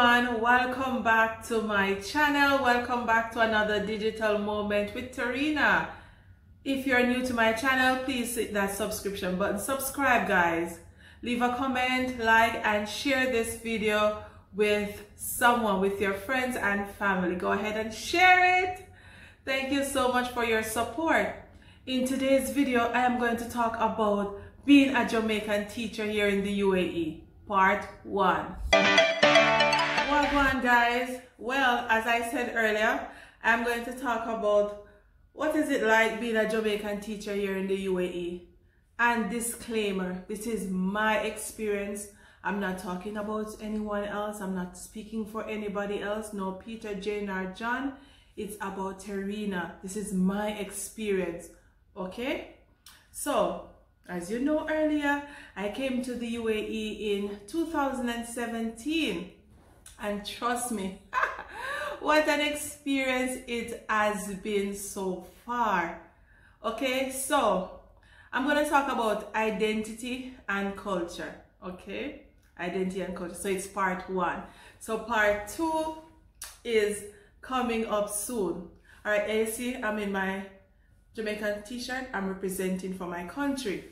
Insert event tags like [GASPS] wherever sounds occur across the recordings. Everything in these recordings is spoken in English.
everyone. Welcome back to my channel. Welcome back to another digital moment with Tarina. If you're new to my channel please hit that subscription button. Subscribe guys. Leave a comment like and share this video with someone with your friends and family. Go ahead and share it. Thank you so much for your support. In today's video I am going to talk about being a Jamaican teacher here in the UAE part one Wagwan guys. Well, as I said earlier, I'm going to talk about what is it like being a Jamaican teacher here in the UAE. And disclaimer, this is my experience. I'm not talking about anyone else. I'm not speaking for anybody else. No Peter, Jane, or John. It's about Terina. This is my experience. Okay? So, as you know earlier, I came to the UAE in 2017 and trust me, [LAUGHS] what an experience it has been so far. Okay, so I'm going to talk about identity and culture. Okay, identity and culture. So it's part one. So part two is coming up soon. All right, see, I'm in my Jamaican t-shirt. I'm representing for my country.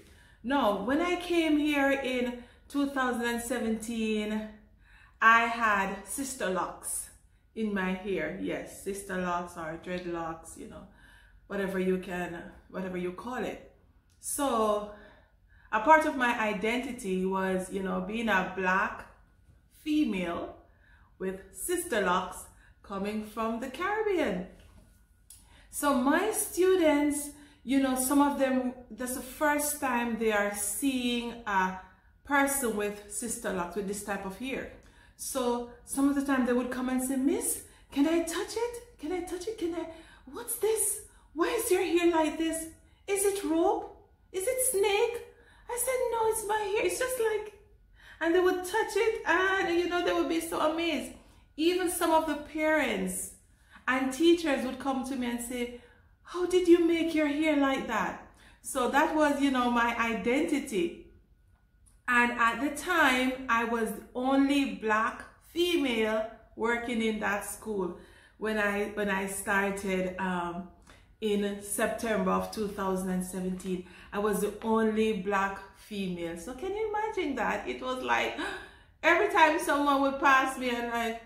Now, when I came here in 2017, I had sister locks in my hair. Yes, sister locks or dreadlocks, you know, whatever you can, whatever you call it. So a part of my identity was, you know, being a black female with sister locks coming from the Caribbean. So my students, you know, some of them, that's the first time they are seeing a person with sister locks, with this type of hair. So some of the time they would come and say, Miss, can I touch it? Can I touch it? Can I? What's this? Why is your hair like this? Is it rope? Is it snake? I said, no, it's my hair. It's just like, and they would touch it and, you know, they would be so amazed. Even some of the parents and teachers would come to me and say, how did you make your hair like that? So that was, you know, my identity. And at the time, I was the only black female working in that school when I when I started um, in September of 2017. I was the only black female. So can you imagine that? It was like [GASPS] every time someone would pass me and like,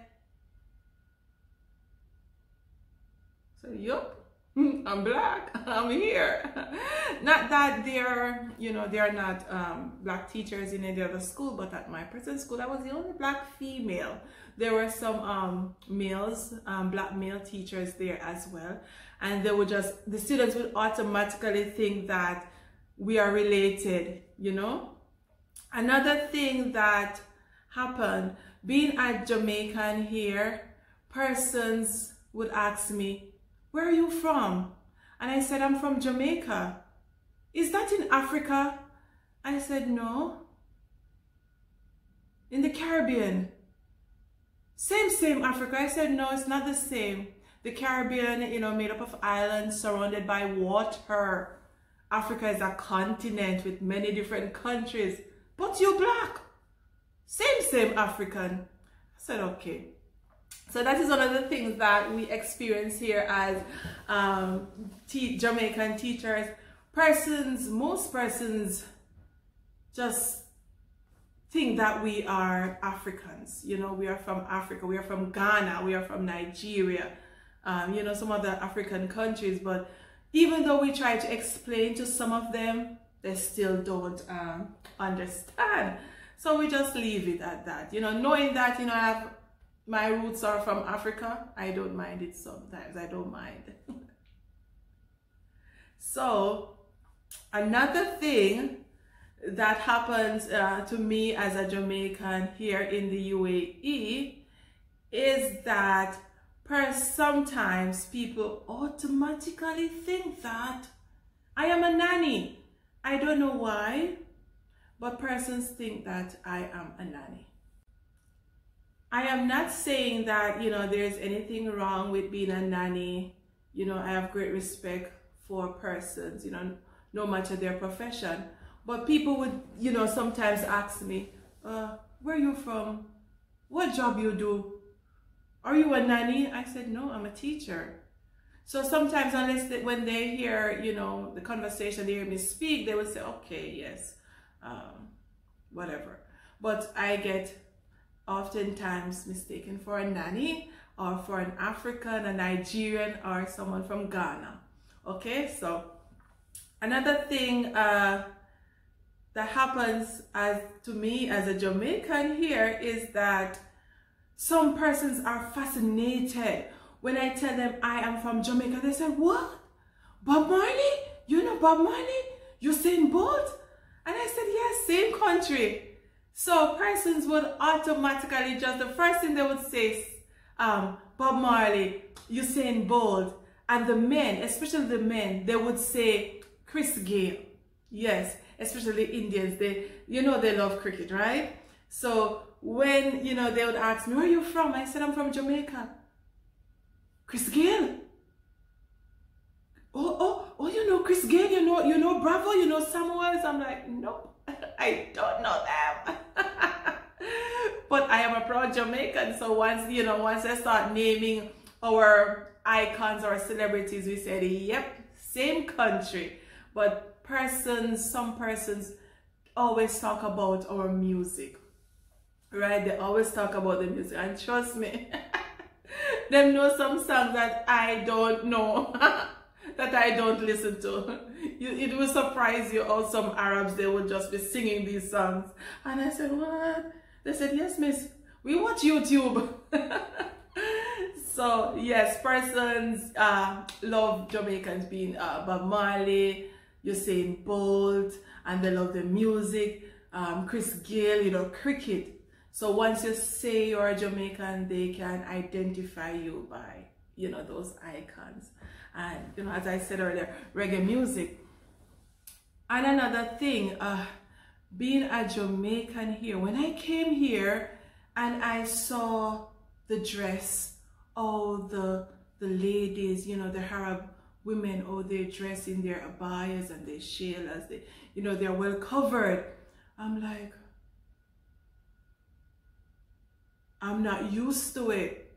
so yup, I'm black, [LAUGHS] I'm here. [LAUGHS] not that they're, you know, they're not um, black teachers in any other school, but at my present school, I was the only black female. There were some um, males, um, black male teachers there as well. And they would just, the students would automatically think that we are related, you know. Another thing that happened, being a Jamaican here, persons would ask me, where are you from? And I said, I'm from Jamaica. Is that in Africa? I said, no. In the Caribbean. Same, same Africa. I said, no, it's not the same. The Caribbean, you know, made up of islands surrounded by water. Africa is a continent with many different countries. But you're black. Same, same African. I said, okay. So that is one of the things that we experience here as um, Jamaican teachers. Persons, most persons just think that we are Africans. You know, we are from Africa, we are from Ghana, we are from Nigeria, um, you know, some other African countries. But even though we try to explain to some of them, they still don't um, understand. So we just leave it at that. You know, knowing that, you know, I have my roots are from Africa, I don't mind it sometimes. I don't mind. [LAUGHS] so, another thing that happens uh, to me as a Jamaican here in the UAE is that sometimes people automatically think that I am a nanny. I don't know why, but persons think that I am a nanny. I am not saying that, you know, there's anything wrong with being a nanny. You know, I have great respect for persons, you know, no matter their profession. But people would, you know, sometimes ask me, uh, where are you from? what job you do? Are you a nanny? I said, no, I'm a teacher. So sometimes, unless they, when they hear, you know, the conversation, they hear me speak, they will say, okay, yes, um, whatever. But I get oftentimes mistaken for a nanny or for an African, a Nigerian, or someone from Ghana. Okay, so another thing uh, that happens as to me as a Jamaican here is that some persons are fascinated when I tell them I am from Jamaica. They say, what? Bob Marley? You know Bob Marley? Usain Bolt? And I said, yes, same country. So persons would automatically just, the first thing they would say, um, Bob Marley, Usain Bolt, and the men, especially the men, they would say Chris Gayle. Yes, especially Indians, they, you know, they love cricket, right? So when, you know, they would ask me, where are you from? I said, I'm from Jamaica. Chris Gayle. Oh, oh, oh, you know Chris Gayle, you know, you know Bravo, you know Samuels. I'm like, nope, [LAUGHS] I don't know them. [LAUGHS] but I am a proud Jamaican. So once, you know, once I start naming our icons or celebrities, we said, yep, same country. But persons, some persons always talk about our music, right? They always talk about the music. And trust me, [LAUGHS] them know some songs that I don't know, that I don't listen to. it will surprise you how some Arabs, they would just be singing these songs. And I said, what? They said, yes, miss, we watch YouTube. [LAUGHS] so yes, persons uh, love Jamaicans being uh, Bob Marley, Usain Bolt, and they love the music. Um, Chris Gayle, you know, cricket. So once you say you're a Jamaican, they can identify you by, you know, those icons. And, you know, as I said earlier, reggae music. And another thing, uh, being a Jamaican here, when I came here and I saw the dress, all the the ladies, you know, the Arab women, oh, they dress in their abayas and their sheilas, they, you know, they're well covered. I'm like, I'm not used to it.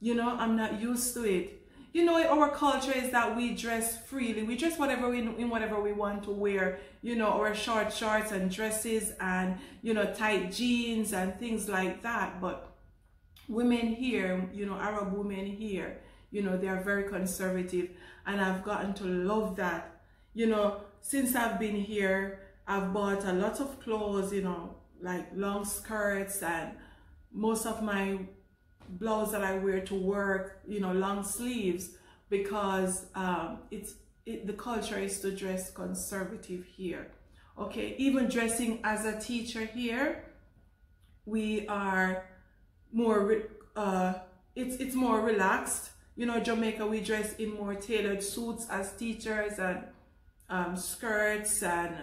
You know, I'm not used to it. You know, our culture is that we dress freely. We dress whatever we in whatever we want to wear. You know, our short shorts and dresses and you know tight jeans and things like that. But women here, you know, Arab women here, you know, they are very conservative, and I've gotten to love that. You know, since I've been here, I've bought a lot of clothes. You know, like long skirts and most of my blouse that I wear to work, you know, long sleeves, because um, it's it, the culture is to dress conservative here. Okay, even dressing as a teacher here, we are more, uh, it's, it's more relaxed. You know, Jamaica, we dress in more tailored suits as teachers and um, skirts and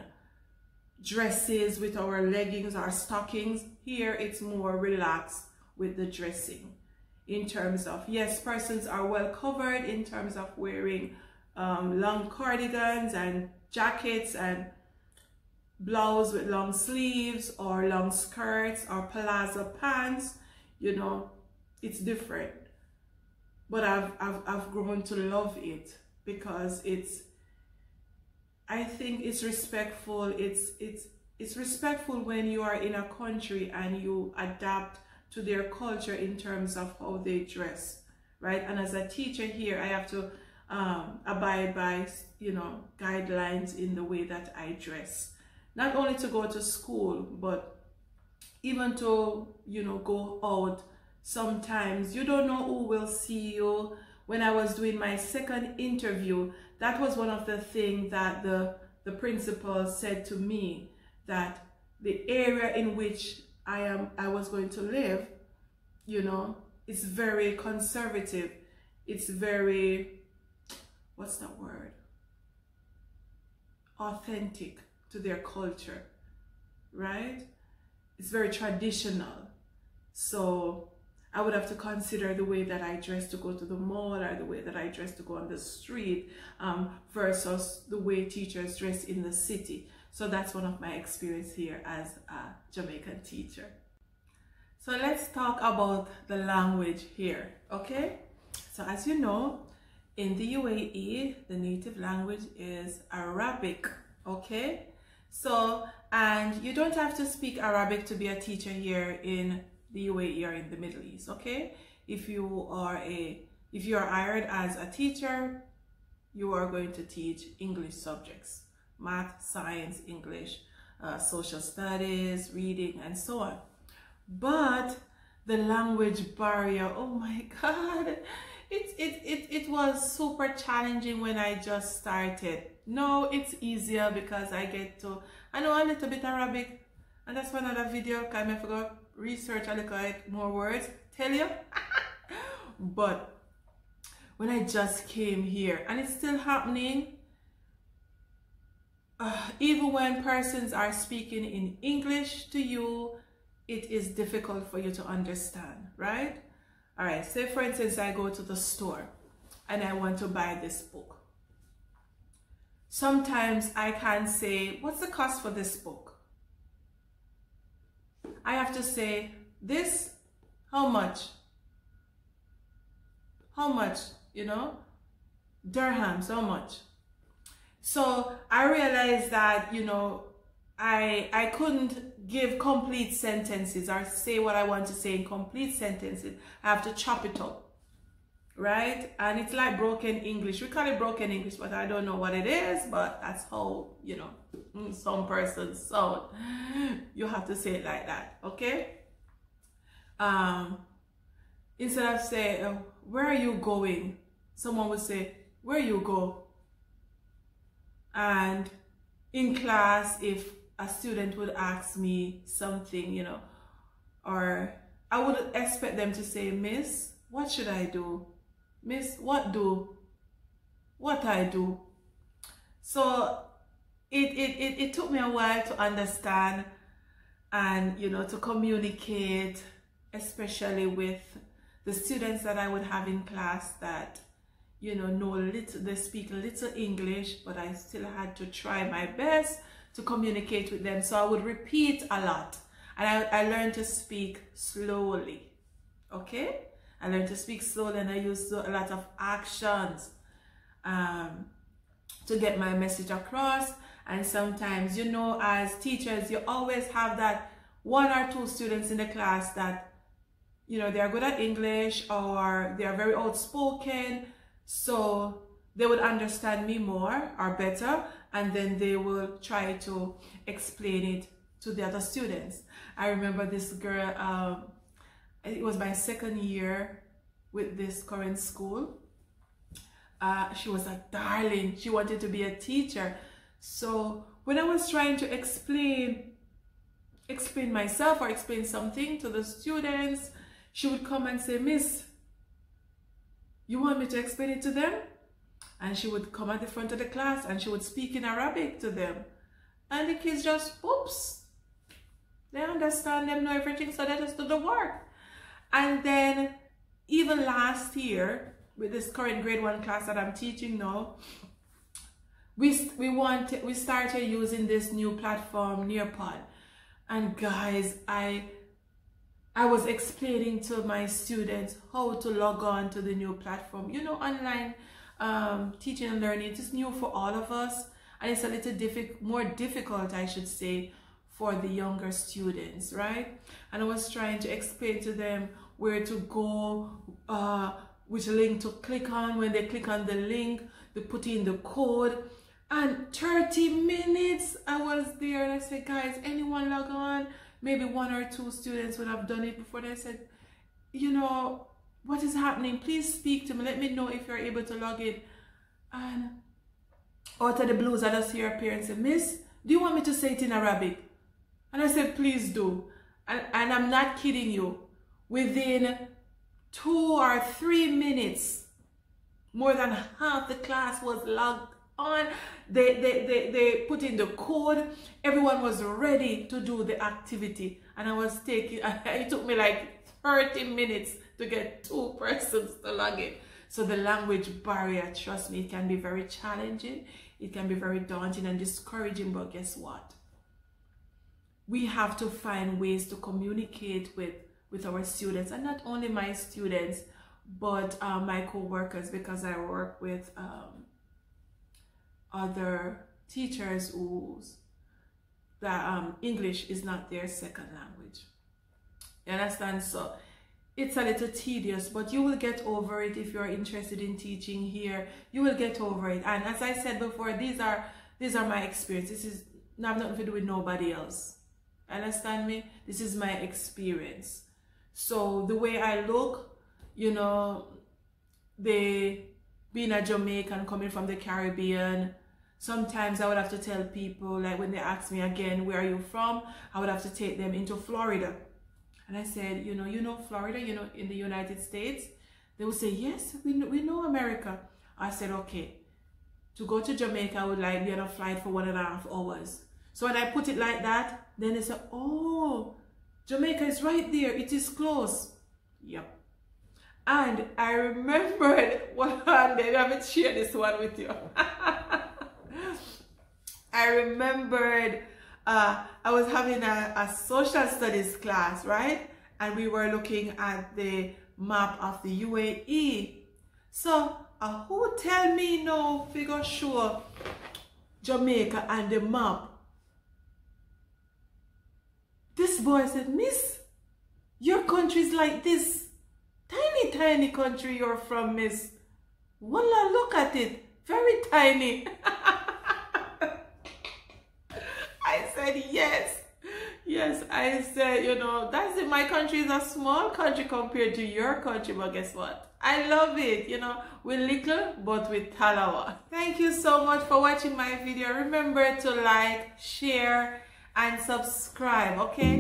dresses with our leggings, our stockings. Here, it's more relaxed with the dressing in terms of, yes, persons are well covered in terms of wearing um, long cardigans and jackets and blouse with long sleeves or long skirts or palazzo pants, you know, it's different. But I've, I've, I've grown to love it because it's, I think it's respectful. It's, it's, it's respectful when you are in a country and you adapt to their culture in terms of how they dress, right? And as a teacher here, I have to um, abide by, you know, guidelines in the way that I dress. Not only to go to school, but even to, you know, go out sometimes. You don't know who will see you. When I was doing my second interview, that was one of the things that the, the principal said to me, that the area in which I am I was going to live, you know, it's very conservative. It's very what's that word? Authentic to their culture, right? It's very traditional. So I would have to consider the way that I dress to go to the mall or the way that I dress to go on the street um, versus the way teachers dress in the city. So that's one of my experience here as a Jamaican teacher. So let's talk about the language here, okay? So as you know, in the UAE, the native language is Arabic, okay? So, and you don't have to speak Arabic to be a teacher here in the UAE or in the Middle East, okay? If you are a, if you are hired as a teacher, you are going to teach English subjects, math, science, English, uh, social studies, reading, and so on. But the language barrier, oh my [LAUGHS] God, it, it, it, it was super challenging when I just started. No, it's easier because I get to, I know a little bit Arabic, and that's one other video, I may forgot research a little bit more words, tell you. [LAUGHS] but when I just came here, and it's still happening, uh, even when persons are speaking in English to you, it is difficult for you to understand, right? All right, say for instance, I go to the store and I want to buy this book. Sometimes I can't say, what's the cost for this book? I have to say, this, how much? How much, you know? Dirhams, how much? So I realized that, you know, I I couldn't give complete sentences or say what I want to say in complete sentences. I have to chop it up. Right? And it's like broken English. We call it broken English, but I don't know what it is, but that's how, you know, some persons sound. You have to say it like that, okay? Um, instead of say, uh, where are you going? Someone would say, where you go? And in class, if a student would ask me something, you know, or I would expect them to say, Miss, what should I do? Miss, what do? What I do? So it, it, it, it took me a while to understand and, you know, to communicate, especially with the students that I would have in class that, you know, know little, they speak little English, but I still had to try my best to communicate with them. So I would repeat a lot. And I, I learned to speak slowly. Okay? I learned to speak slowly and I used a lot of actions um, to get my message across. And sometimes, you know, as teachers, you always have that one or two students in the class that, you know, they're good at English or they're very outspoken. So they would understand me more or better and then they will try to explain it to the other students. I remember this girl, um, it was my second year with this current school. Uh, she was a darling. She wanted to be a teacher. So when I was trying to explain explain myself or explain something to the students, she would come and say, Miss, you want me to explain it to them? and she would come at the front of the class and she would speak in Arabic to them. And the kids just, oops, they understand, them know everything, so they just do the work. And then even last year, with this current grade one class that I'm teaching now, we we wanted we started using this new platform Nearpod, and guys, I I was explaining to my students how to log on to the new platform. You know, online um, teaching and learning. Is new for all of us and it's a little diffi more difficult, I should say, for the younger students, right? And I was trying to explain to them where to go, uh, which link to click on. When they click on the link, they put in the code. And 30 minutes I was there and I said, guys, anyone log on? Maybe one or two students would have done it before. They said, you know, what is happening? Please speak to me. Let me know if you're able to log in. And out of the blues, I just hear a parent say, Miss, do you want me to say it in Arabic? And I said, please do. And, and I'm not kidding you. Within two or three minutes, more than half the class was logged on. They, they, they, they put in the code. Everyone was ready to do the activity. And I was taking, [LAUGHS] it took me like 30 minutes to get two [LAUGHS] persons to log in. So the language barrier, trust me, it can be very challenging. It can be very daunting and discouraging, but guess what? We have to find ways to communicate with, with our students and not only my students but uh, my co-workers because I work with um, other teachers whose that um, English is not their second language. You understand? So it's a little tedious, but you will get over it if you're interested in teaching here. You will get over it. And as I said before, these are these are my experience. This is not nothing to do with nobody else. Understand me? This is my experience. So the way I look, you know, they being a Jamaican coming from the Caribbean, sometimes I would have to tell people, like when they ask me again, where are you from? I would have to take them into Florida. And I said, you know, you know Florida, you know, in the United States? They would say, yes, we know, we know America. I said, okay. To go to Jamaica, I would like be on a flight for one and a half hours. So when I put it like that, then they said, oh, Jamaica is right there. It is close. Yep. And I remembered [LAUGHS] one day, I haven't shared this one with you. [LAUGHS] I remembered uh, I was having a, a social studies class, right? And we were looking at the map of the UAE. So uh, who tell me no figure sure Jamaica and the map this boy said, Miss, your country's like this. Tiny, tiny country you're from, miss. Wallah, look at it. Very tiny. [LAUGHS] I said, yes. Yes, I said, you know, that's it. My country is a small country compared to your country, but guess what? I love it, you know, with little, but with talawa. Thank you so much for watching my video. Remember to like, share, and subscribe okay